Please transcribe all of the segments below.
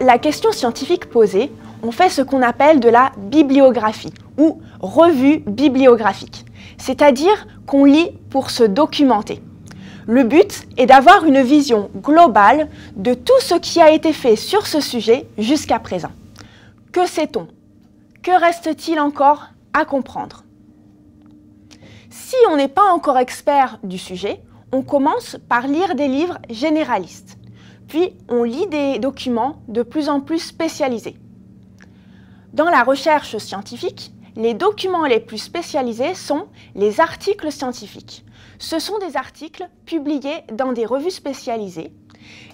la question scientifique posée, on fait ce qu'on appelle de la bibliographie ou revue bibliographique, c'est-à-dire qu'on lit pour se documenter. Le but est d'avoir une vision globale de tout ce qui a été fait sur ce sujet jusqu'à présent. Que sait-on? Que reste-t-il encore à comprendre? Si on n'est pas encore expert du sujet, on commence par lire des livres généralistes. Puis on lit des documents de plus en plus spécialisés. Dans la recherche scientifique, les documents les plus spécialisés sont les articles scientifiques. Ce sont des articles publiés dans des revues spécialisées,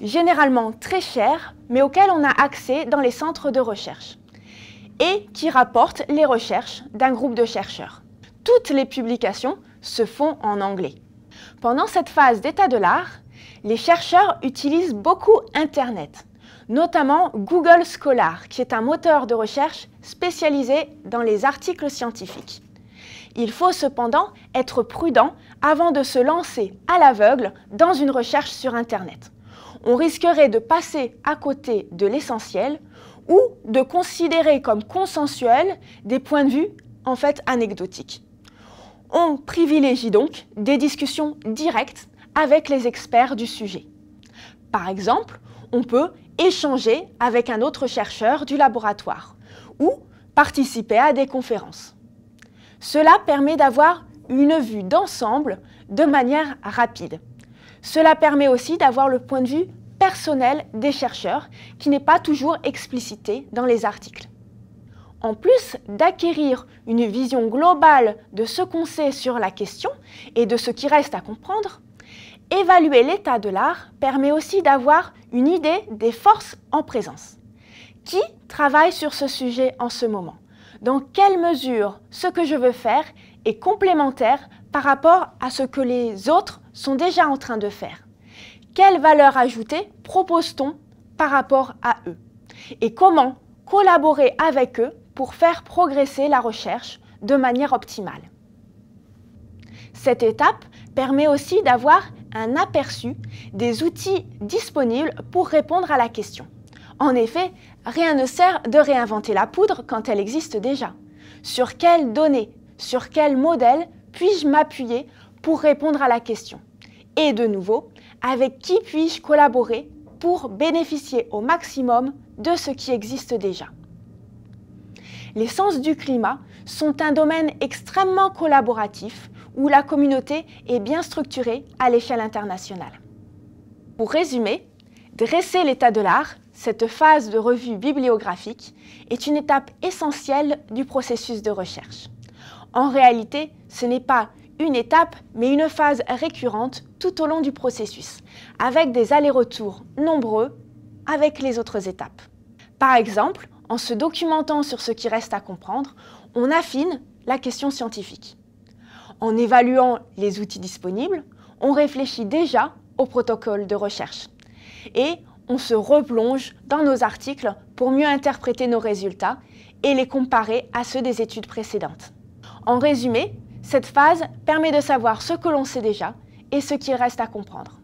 généralement très chers, mais auxquels on a accès dans les centres de recherche, et qui rapportent les recherches d'un groupe de chercheurs. Toutes les publications se font en anglais. Pendant cette phase d'état de l'art, les chercheurs utilisent beaucoup Internet notamment Google Scholar, qui est un moteur de recherche spécialisé dans les articles scientifiques. Il faut cependant être prudent avant de se lancer à l'aveugle dans une recherche sur Internet. On risquerait de passer à côté de l'essentiel ou de considérer comme consensuels des points de vue en fait anecdotiques. On privilégie donc des discussions directes avec les experts du sujet. Par exemple, on peut échanger avec un autre chercheur du laboratoire ou participer à des conférences. Cela permet d'avoir une vue d'ensemble de manière rapide. Cela permet aussi d'avoir le point de vue personnel des chercheurs qui n'est pas toujours explicité dans les articles. En plus d'acquérir une vision globale de ce qu'on sait sur la question et de ce qui reste à comprendre, Évaluer l'état de l'art permet aussi d'avoir une idée des forces en présence. Qui travaille sur ce sujet en ce moment? Dans quelle mesure ce que je veux faire est complémentaire par rapport à ce que les autres sont déjà en train de faire? Quelle valeur ajoutée propose-t-on par rapport à eux? Et comment collaborer avec eux pour faire progresser la recherche de manière optimale? Cette étape permet aussi d'avoir un aperçu des outils disponibles pour répondre à la question. En effet, rien ne sert de réinventer la poudre quand elle existe déjà. Sur quelles données, sur quel modèle puis-je m'appuyer pour répondre à la question? Et de nouveau, avec qui puis-je collaborer pour bénéficier au maximum de ce qui existe déjà? Les sciences du climat sont un domaine extrêmement collaboratif où la communauté est bien structurée à l'échelle internationale. Pour résumer, dresser l'état de l'art, cette phase de revue bibliographique, est une étape essentielle du processus de recherche. En réalité, ce n'est pas une étape, mais une phase récurrente tout au long du processus, avec des allers-retours nombreux avec les autres étapes. Par exemple, en se documentant sur ce qui reste à comprendre, on affine la question scientifique. En évaluant les outils disponibles, on réfléchit déjà au protocole de recherche. Et on se replonge dans nos articles pour mieux interpréter nos résultats et les comparer à ceux des études précédentes. En résumé, cette phase permet de savoir ce que l'on sait déjà et ce qui reste à comprendre.